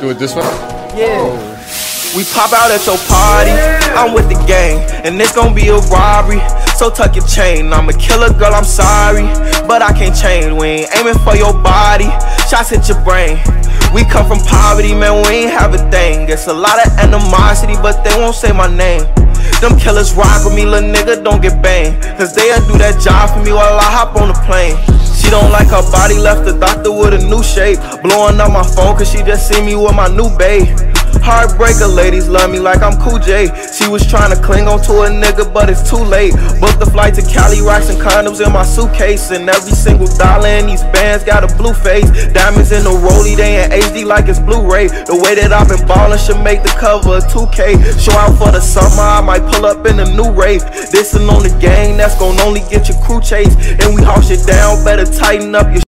Do it this way. Yeah. We pop out at your party, I'm with the gang, and it's gonna be a robbery. So tuck your chain, I'm a killer girl, I'm sorry, but I can't change. We ain't aiming for your body, shots hit your brain. We come from poverty, man, we ain't have a thing. It's a lot of animosity, but they won't say my name. Them killers rock with me, little nigga, don't get banged. Cause they'll do that job for me while I hop body, left the doctor with a new shape. Blowing up my phone, cause she just see me with my new babe. Heartbreaker ladies love me like I'm Cool J. She was trying to cling on to a nigga, but it's too late. Booked the flight to Cali, rocks and condoms in my suitcase. And every single dollar in these bands got a blue face. Diamonds in the rollie, they in HD like it's Blu-ray. The way that I've been ballin' should make the cover of 2K. Show out for the summer, I might pull up in a new Wraith. Dissin' on the gang, that's gon' only get your crew chased. And we haul shit down, better tighten up your